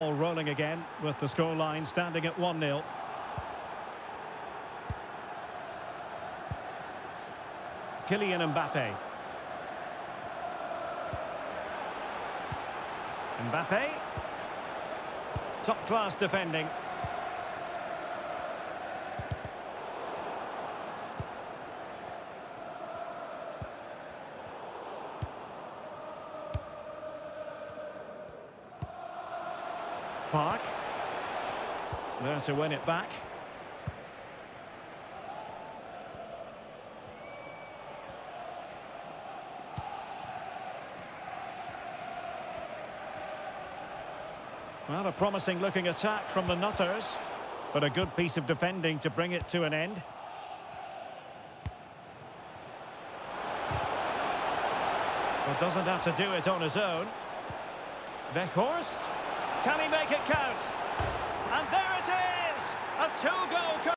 All rolling again with the scoreline standing at 1-0. Kylian Mbappe. Mbappe. Top class defending. Park. There to win it back. Well, a promising looking attack from the Nutters, but a good piece of defending to bring it to an end. But doesn't have to do it on his own. Weghorst. Can he make it count?